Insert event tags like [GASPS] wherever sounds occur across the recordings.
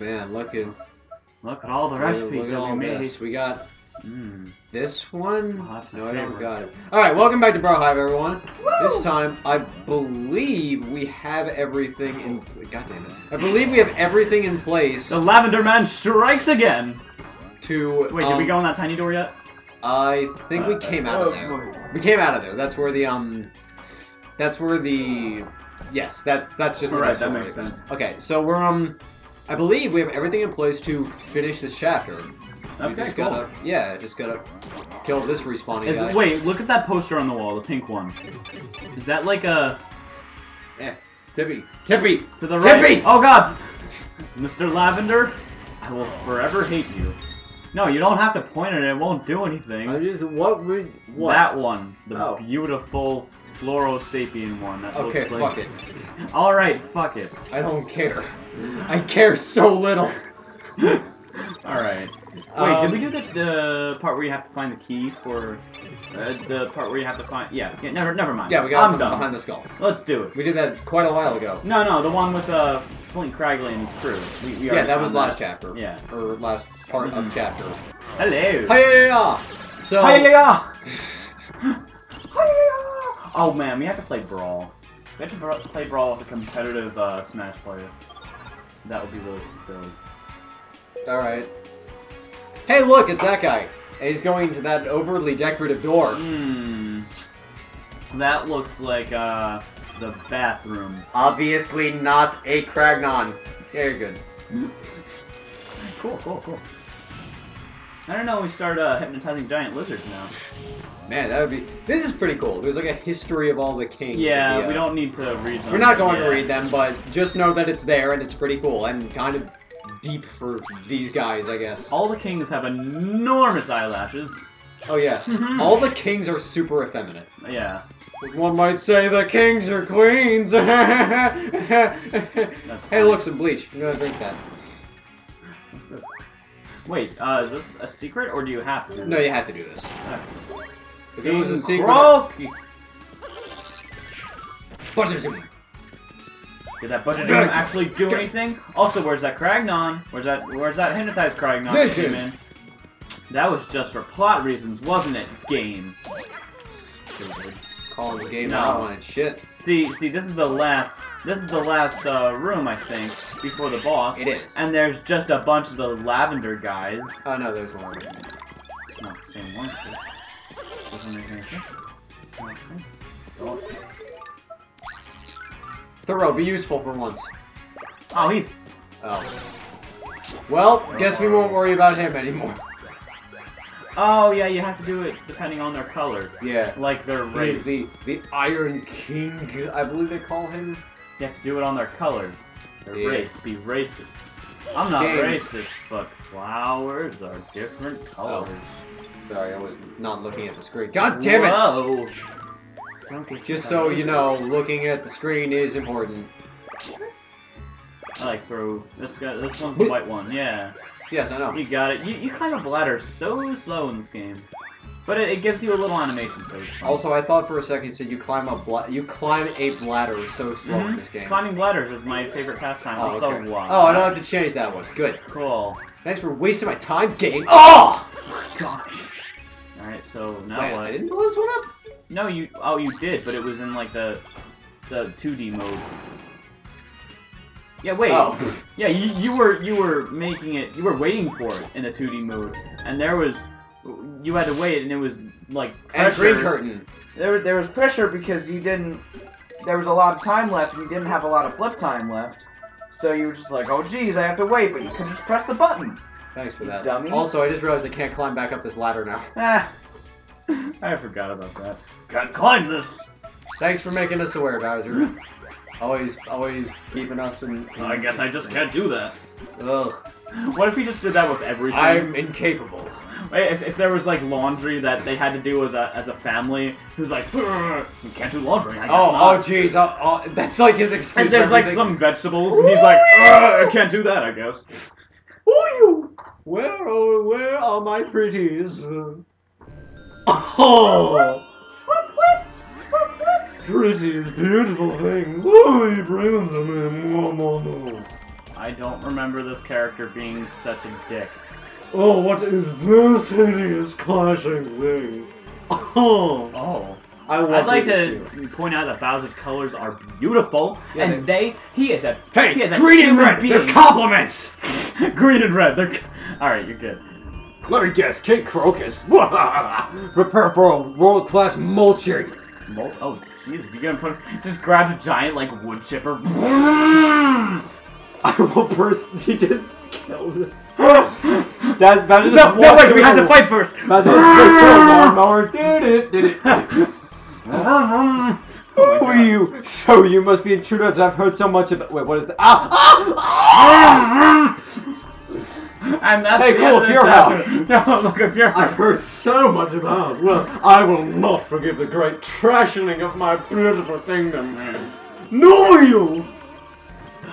man, look at Look at all the recipes that we made. this. We got Mm. this one. Oh, that's no, I don't got it. All right, welcome back to Brohive, everyone. This time, I believe we have everything in. God damn it! I believe we have everything in place The Lavender Man strikes again. to. Wait, did we um, go in that tiny door yet? I think we came out of Oh, there. boy. We came out of there. That's where the um. That's where the. Yes, that that's just. where Right, that makes sense. Okay, so we're um. I believe we have everything in place to finish this chapter. Okay, just cool. gotta, yeah, just gotta kill this respawning Is, guy. wait, look at that poster on the wall, the pink one. Is that like a Eh, Tippy, Tippy, to the right? Tippy! Oh God, Mr. Lavender, I will forever hate you. No, you don't have to point at it; it won't do anything. I just what would what? That one, the Oh. beautiful Floro Sapien one. That okay, looks like. fuck it. All right, fuck it. I don't care. I care so little. [LAUGHS] All right. Wait, did Um, we do the, the part where you have to find the key for uh, the part where you have to find? Yeah, yeah. Never, never mind. Yeah, we got I'm done. behind the skull. Let's do it. We did that quite a while ago. No, no, the one with uh, Flint Cragley and his crew. We, we Yeah, that was last chapter. Yeah. Or last part of chapter. Hello. Hiya! So Hiya! [LAUGHS] Hiya! Oh man, we have to play Brawl. We have to bra- play Brawl with a competitive uh, Smash player. That would be really silly. Alright. Hey look, it's that guy. And he's going to that overly decorative door. Hmm. That looks like uh, the bathroom. Obviously not a Cragnon. Very good. Cool, cool, cool. I don't know. We start uh, hypnotizing giant lizards now. Man, that would be. This is pretty cool. There's like a history of all the kings. Yeah, the, uh, we don't need to read them. We're not going yeah. to read them, but just know that it's there and it's pretty cool and kind of deep for these guys, I guess. All the kings have enormous eyelashes. Oh yeah, Mhm. all the kings are super effeminate. Yeah, One might say the kings are queens. [LAUGHS] that's. hey, fine. look, some bleach. I'm gonna drink that. Wait, uh, is this a secret or do you have to? do No, this? you have to do this. Okay. If it was a secret, Croaky. Budget- Did that budget room actually do anything? Also, where's that Cragnon? Where's that? Where's that hypnotized Cragnon that came [LAUGHS] in? That was just for plot reasons, wasn't it? Game. calling the game No. out on its shit. See, see, this is the last. This is the last uh, room, I think, before the boss. It is. And there's just a bunch of the lavender guys. Oh no, there's one. The same one. Doesn't make any sense. Okay. Thoreau, be useful for once. Oh, he's. Oh. Well, guess we won't worry about him anymore. Oh yeah, you have to do it depending on their color, Yeah. like their race. the the Iron King, I believe they call him. You have to do it on their color. Their Yeah. race. Be racist. I'm not Game. racist, but flowers are different oh. colors. Sorry, I was not looking at the screen. God damn it! Whoa. Just so you know, looking at the screen is important. I like throw this guy. This one's the white one. Yeah, Yes, I know. you got it. You you kind of bladder so slow in this game, but it, it gives you a little animation, so. Also, I thought for a second you said you climb a bla- you climb a bladder so slow in Mhm. this game. climbing bladders is my favorite pastime. Oh, okay. oh, I don't have to change that one. Good. Cool. Thanks for wasting my time, game. Oh! My Gosh. All right, so now Wait, what? I didn't blow this one up. No, you. Oh, you did, but it was in like the the 2D mode. Yeah, wait. Oh. Yeah, you, you were you were making it. You were waiting for it in the 2D mode, and there was you had to wait, and it was like pressure. And pressure. green curtain. There, there was pressure because you didn't. There was a lot of time left, and you didn't have a lot of flip time left. So you were just like, oh geez, I have to wait, but you could just press the button. Thanks for that. dummy. Also, I just realized I can't climb back up this ladder now. [LAUGHS] Ah, I forgot about that. Can't climb this. Thanks for making us aware, Bowser. [LAUGHS] always, always keeping us in. in I guess I just can't do that. Ugh. What if we just did that with everything? I'm incapable. Wait, If, if there was like laundry that they had to do as a as a family, who's like, "Ugh, we can't do laundry. I guess Oh, not. oh, jeez. Oh, oh, that's like his excuse. And there's like some vegetables, and he's like, I can't do that, I guess. Who are you? Where are, where are my pretties? [LAUGHS] Oh, pretties, beautiful things. Oh, you bring them to me. I don't remember this character being such a dick. Oh, what is this hideous clashing thing? Oh, Oh. I I'd like this to point out that Bowser's colors are beautiful, Yeah, and they, he is a Hey, he is a green and human red, they're compliments! [LAUGHS] green and red. They're all right. You're good. Let me guess, King Croacus. [LAUGHS] Prepare for a world-class mulching. Mol- oh, jeez, you gonna put just grabs a giant like wood chipper. [LAUGHS] I will burst. [LAUGHS] He just kills it. [LAUGHS] that, that's just no, no, wait, we have to fight first. That's just lawnmower. Did it, did it. Oh Who are you? So you must be intruders. I've heard so much about. Wait, what is that? Ah! ah! [LAUGHS] And that's Hey, the cool, end of this Pure chapter. No, look at Pure I've heard so much about. Well, I will not forgive the great trashing of my beautiful kingdom. No, you.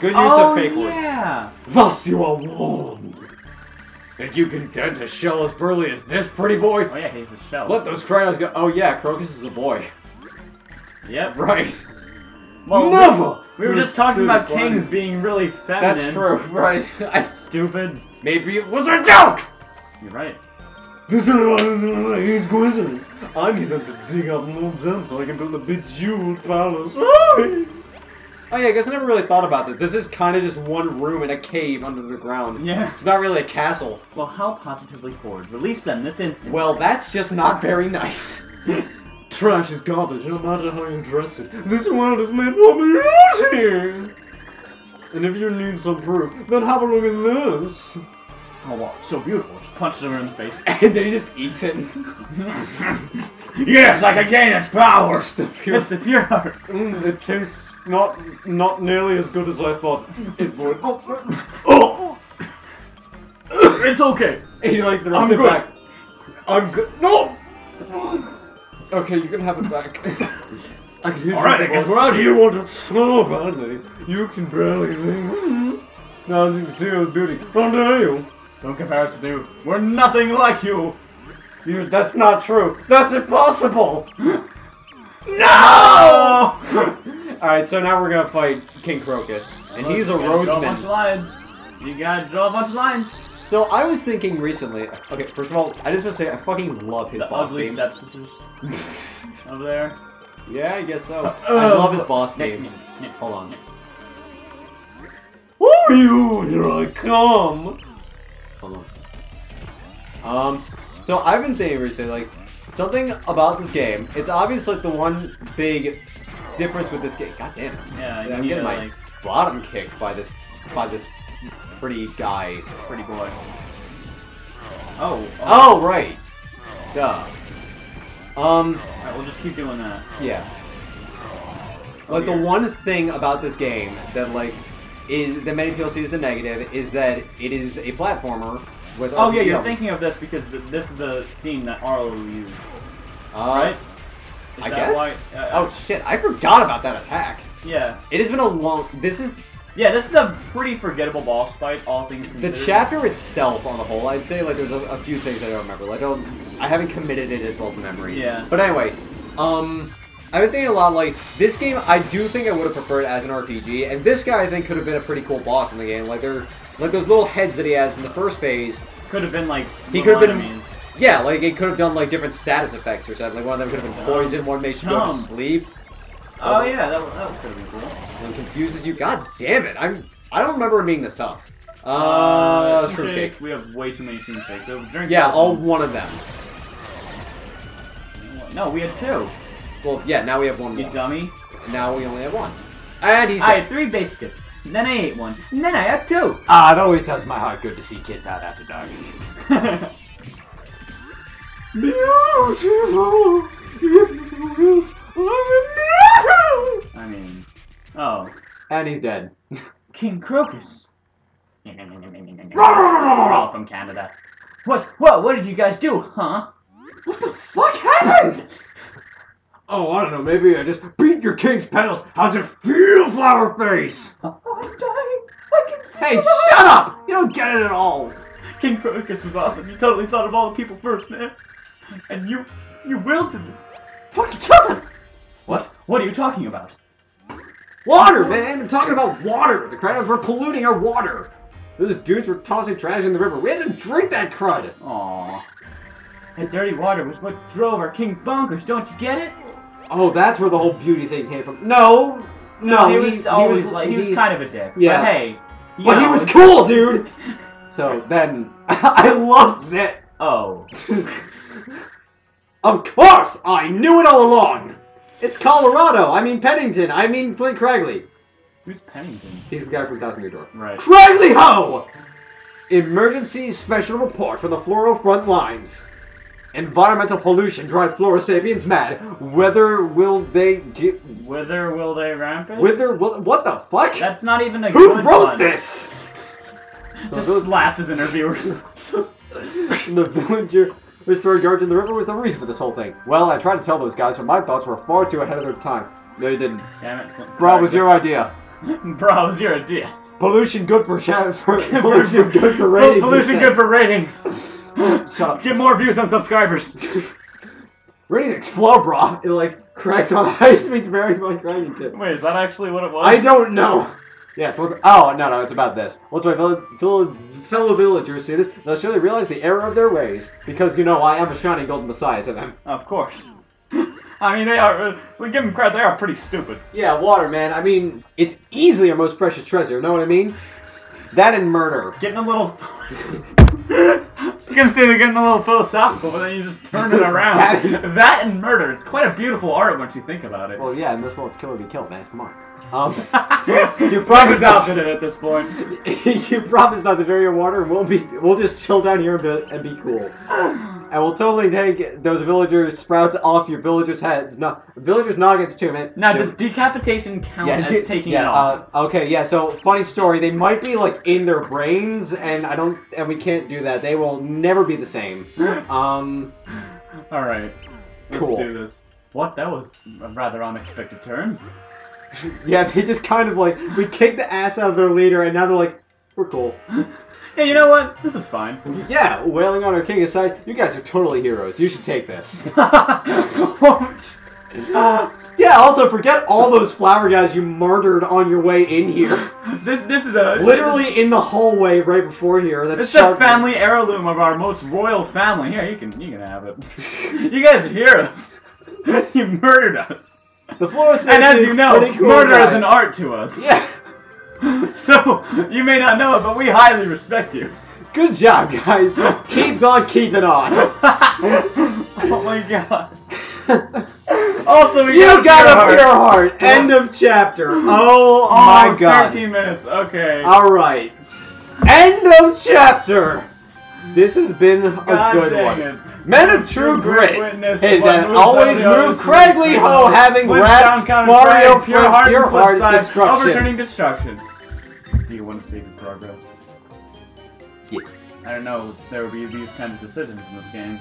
Good use oh, of fake words. yeah. Thus you are warned. That you can contend a shell as burly as this pretty boy? Oh yeah, he's a shell. Let those crayons go. Oh yeah, Croacus is a boy. Yep. [LAUGHS] Right. Well, Never. We were just talking about kings being really feminine. That's true. [LAUGHS] Right. I, [LAUGHS] Stupid. maybe it was a joke. You're right. This is what he's going to. I need them to dig up more gems so I can build a bejeweled palace. Oh yeah, I guess I never really thought about this. This is kind of just one room in a cave under the ground. Yeah. It's not really a castle. Well, how positively forward? Release them this instant. Well, that's just not very nice. [LAUGHS] Trash is garbage, no matter how you dress it. This world is made for beauty! And if you need some proof, then have a look at this. oh wow, so beautiful. Just punches him in the face. [LAUGHS] And then he just eats it. [LAUGHS] yes, I can gain its powers. pure- It's the pure heart. Mm, it tastes not not nearly as good as I thought it would. [LAUGHS] Oh! It's okay. he like throws I'm it good. back. I'm good. No! Okay, you can have it back. [LAUGHS] I can hear All right, you. I guess we're out You want it so badly. You can barely think. Mm. Now you can see your beauty. How dare you? Don't compare us to you. We're nothing like you. You, that's not true. That's impossible. [GASPS] No! Alright, so now we're gonna fight King Croacus. And he's a You gotta Draw a bunch of roseman. lines. You gotta draw a bunch of lines. So I was thinking recently. Okay, first of all, I just want to say I fucking love his The boss ugly stepsisters [LAUGHS] over there. Yeah, I guess so. Uh, I love his boss Nick. Nick, Nick. Hold on. Who are you? Here I come. Hold on. Um, so I've been thinking recently, like, something about this game. It's obvious, like, the one big difference with this game. God damn it. Yeah, I'm getting my like bottom kicked by this, by this pretty guy. pretty boy. Oh. Oh, right. Duh. Um, Alright, we'll just keep doing that. yeah. Oh, Like the one thing about this game that like is that many people see as the negative is that it is a platformer with. Oh yeah, you're thinking of this because th this is the scene that Arlo used, Uh, right? Is I guess. Why, uh, Oh shit! I forgot about that attack. yeah, It has been a long. This is yeah. This is a pretty forgettable boss fight, all things the chapter itself on the whole. I'd say like there's a, a few things I don't remember. Like I don't, I haven't committed it as well to memory. Yeah. But anyway, um. I've been thinking a lot like this game. I do think I would have preferred as an RPG, and this guy I think could have been a pretty cool boss in the game. Like they're like those little heads that he has in the first phase. Could have been like He could have been- enemies. Yeah, like it could have done like different status effects or something. Like one of them could have been poison, one makes you go to sleep, Oh yeah, that, that could have been cool. one confuses you. God damn it! I'm I don't remember it being this tough. Uh, Uh, fruit shake, cake. we have way too many food shakes. So drink. Yeah, both all of one of them. No, we had two. Well, yeah. Now we have one You more. dummy. Now we only have one. And he's I had three biscuits. Then I ate one. And then I had two. Ah, it always does my heart good to see kids out after dark. [LAUGHS] Beautiful. I mean, oh, And he's dead. [LAUGHS] King Croacus. We're [LAUGHS] all from Canada. What? What? What did you guys do, huh? What the fuck happened? Oh, I don't know. Maybe I just beat your king's petals. How's it feel, flower face? Oh, I'm dying. I can see. Hey, shut up! You don't get it at all. King Croacus was awesome. You totally thought of all the people first, man. And you, you willed to me. Fucking killed him. What? What are you talking about? Water, man! I'm talking about water! The Cragnos were polluting our water! Those dudes were tossing trash in the river. We had to drink that crud! Aww. That dirty water was what drove our king bonkers, don't you get it? Oh, that's where the whole beauty thing came from. No! No, he was always like, he was kind of a dick. Yeah. But hey. But he was cool, dude! [LAUGHS] So then, [LAUGHS] I loved it! Oh. [LAUGHS] Of course! I knew it all along! It's Colorado! I mean Pennington! I mean Flint Cragley! Who's Pennington? He's the guy from Thousand Year Door. Right. Cragley Ho! Emergency special report from the Floral Front Lines. Environmental pollution drives Floro Sapiens mad. Whether will they do. Whither will they rampant? Whether will. What the fuck? That's not even a Who good wrote one. this? [LAUGHS] Just slaps his interviewers. [LAUGHS] the villager restored yards in the river was the reason for this whole thing. Well, I tried to tell those guys, but my thoughts were far too ahead of their time. No, you didn't. Damn it. Bro, it was your idea. [LAUGHS] Bro, it was your idea. Pollution good for shadow. [LAUGHS] Pollution good for [LAUGHS] ratings. Pollution good for ratings. Shut up. Get more views on subscribers. Ratings explode, bro. It like cracks on high speeds very much grinding too. Wait, is that actually what it was? I don't know. Yes. oh no, no, it's about this. Once my fellow, fellow, fellow villagers see this, they'll surely realize the error of their ways. Because you know I am a shining golden messiah to them. Of course. I mean, they are. We give them credit. They are pretty stupid. Yeah, water, man. I mean, it's easily our most precious treasure. Know what I mean? That and murder. Getting a little. You're gonna say they're getting a little philosophical, but then you just turn it around. [LAUGHS] That- that and murder. It's quite a beautiful art once you think about it. Well, yeah, in this world, it's kill or be killed, man. Come on. Um, [LAUGHS] you you promise promised outfitted at this point. [LAUGHS] you promised not to vary your water, and we'll be we'll just chill down here a bit and be cool. And we'll totally take those villagers sprouts off your villagers' heads. No, villagers' noggins too, man. Now, does decapitation count yeah, as taking yeah, it off? Uh, okay, yeah. So funny story. They might be like in their brains, and I don't, and we can't do that. They will never be the same. [LAUGHS] Um, All right, let's Cool. do this. What? That was a rather unexpected turn. [LAUGHS] yeah, they just kind of like we kicked the ass out of their leader, and now they're like, we're cool. [LAUGHS] Hey, you know what? This is fine. Yeah, wailing on our king aside, you guys are totally heroes. You should take this. [LAUGHS] Uh, yeah, also forget all those flower guys you murdered on your way in here. [LAUGHS] this, this is a Literally in the hallway right before here. That's This is a family heirloom of our most royal family. Here, you can you can have it. [LAUGHS] you guys are heroes. you murdered us. The floor And as you know, murder guy. is an art to us. Yeah. [LAUGHS] So you may not know it, but we highly respect you. Good job, guys. Keep on keeping on. [LAUGHS] oh my god. [LAUGHS] Also, we you got a heart. pure heart. End of chapter. Oh, Oh, my oh, god. 13 minutes. Okay. All right. End of chapter. This has been a God good one. it. Men of true grit. Witness Hey, that always move to Cragley Ho, having rats, Mario, pure heart, pure heart, side, destruction. overturning destruction. Do you want to save your progress? Yeah. I don't know. There would be these kind of decisions in this game.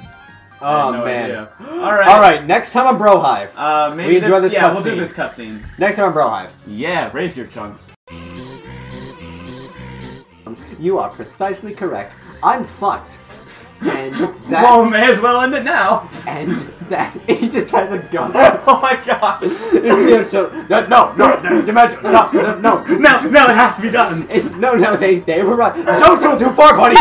Oh no man. idea. [GASPS] All right. All right. Next time on Brohive. Uh, maybe We enjoy this yeah, we'll cutscene. do this cutscene. Next time on Brohive. Yeah, raise your chunks. You are precisely correct. I'm fucked. And that. well, may as well end it now. and that. [LAUGHS] He just has a gun. [LAUGHS] oh my god. It's- [LAUGHS] so- no, no, no, no, Dimension, no, no, no. No, no, it has to be done. It's, no, no, they, they were right. Don't go too far, buddy.